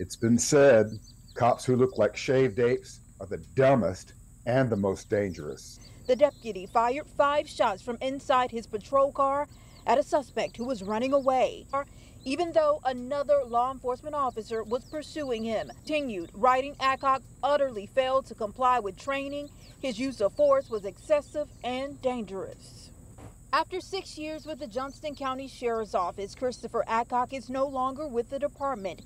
It's been said cops who look like shaved apes are the dumbest and the most dangerous. The deputy fired five shots from inside his patrol car at a suspect who was running away. Even though another law enforcement officer was pursuing him, continued writing Adcock utterly failed to comply with training. His use of force was excessive and dangerous. After six years with the Johnston County Sheriff's Office, Christopher Adcock is no longer with the department.